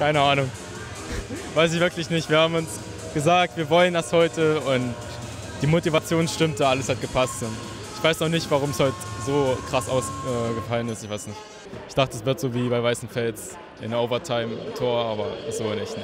Keine Ahnung. Weiß ich wirklich nicht. Wir haben uns gesagt, wir wollen das heute und die Motivation stimmte, alles hat gepasst. Und ich weiß noch nicht, warum es heute so krass ausgefallen ist. Ich weiß nicht. Ich dachte, es wird so wie bei Weißenfels in der Overtime-Tor, aber so nicht. Ne.